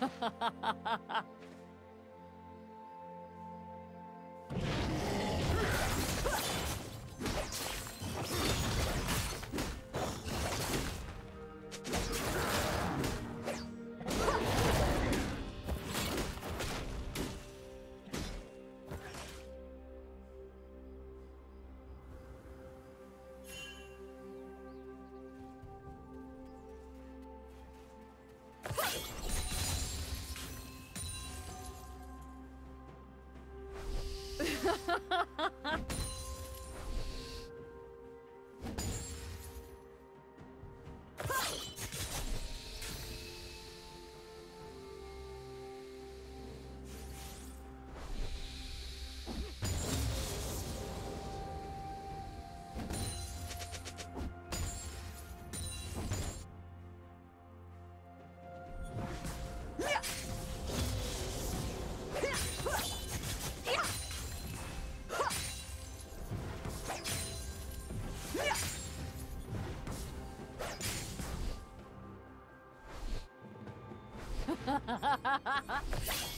Ha ha ha ha ha!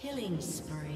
Killing spree.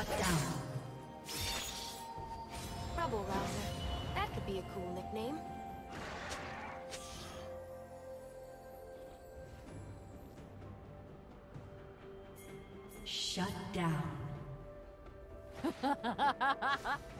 Shut down. Trouble Rouser. That could be a cool nickname. Shut down.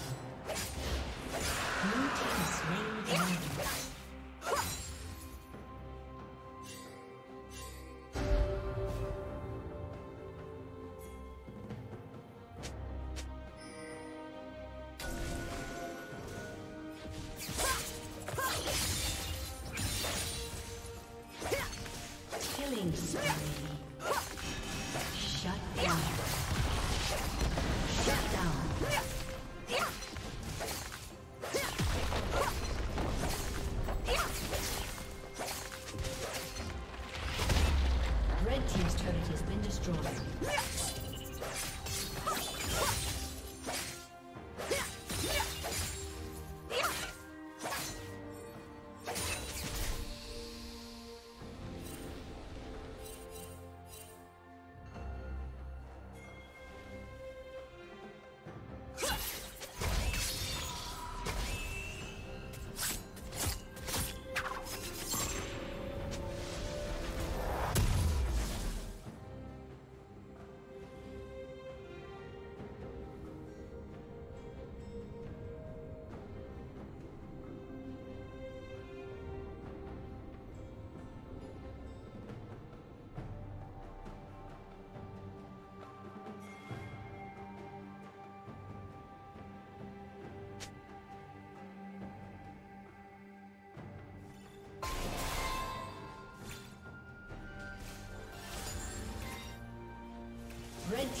Yeah!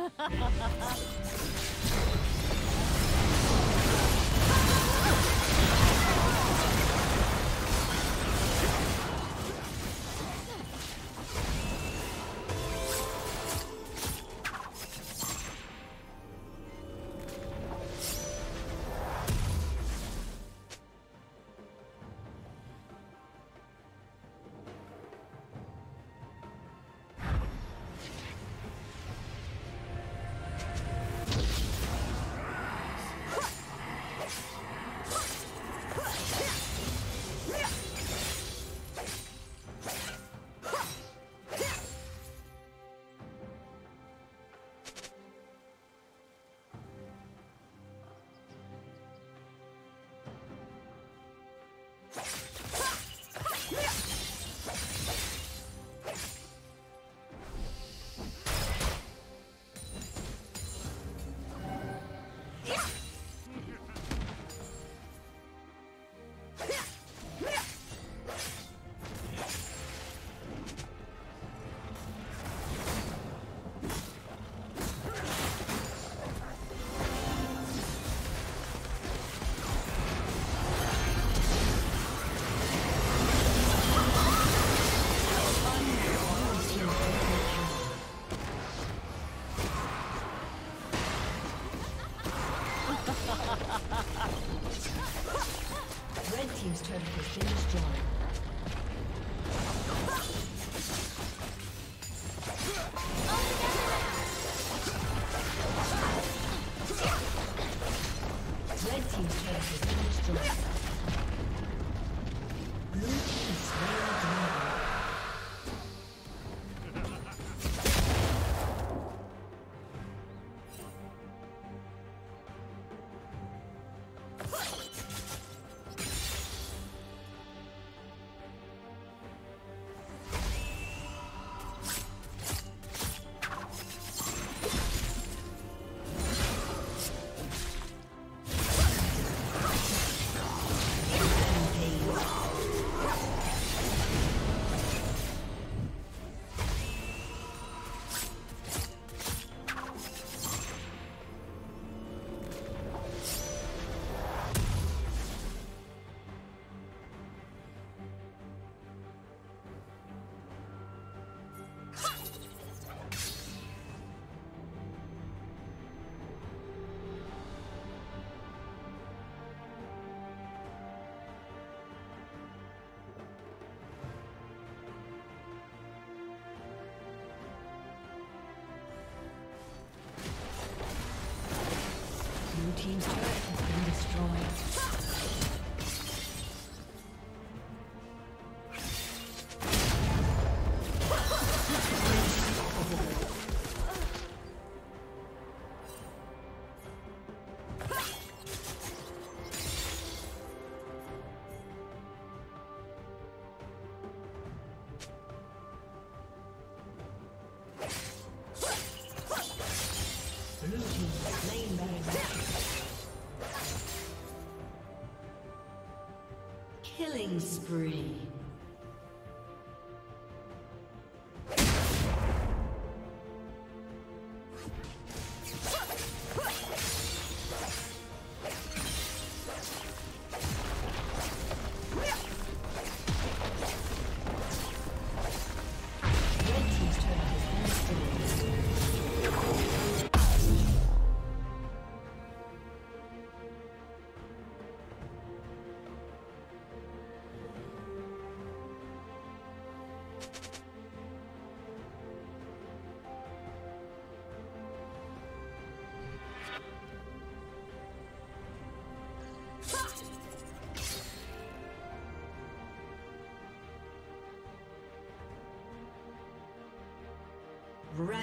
ハハハハ! Team's. turret Killing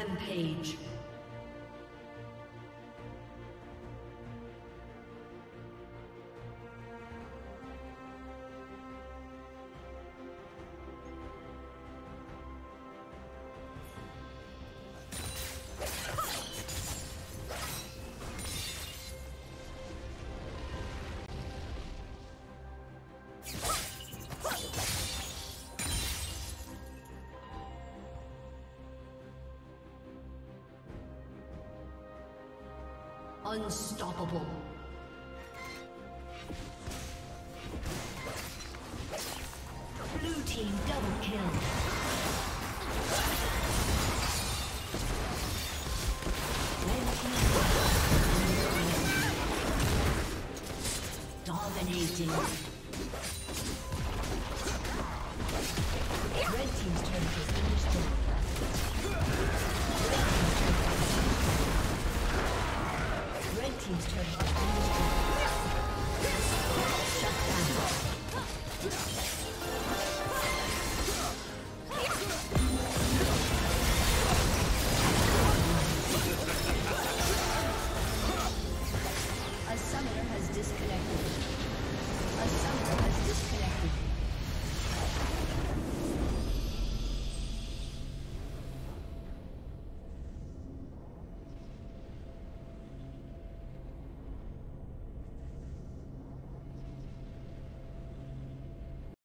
Rampage. Unstoppable.